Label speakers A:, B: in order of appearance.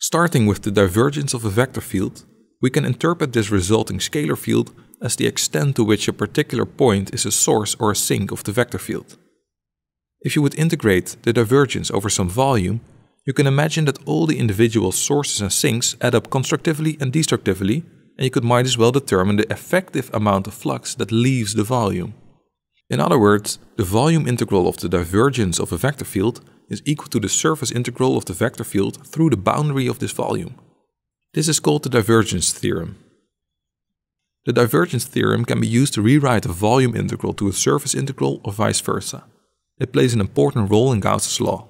A: Starting with the divergence of a vector field, we can interpret this resulting scalar field as the extent to which a particular point is a source or a sink of the vector field. If you would integrate the divergence over some volume, you can imagine that all the individual sources and sinks add up constructively and destructively, and you could might as well determine the effective amount of flux that leaves the volume. In other words, the volume integral of the divergence of a vector field is equal to the surface integral of the vector field through the boundary of this volume. This is called the divergence theorem. The divergence theorem can be used to rewrite a volume integral to a surface integral or vice versa. It plays an important role in Gauss's law.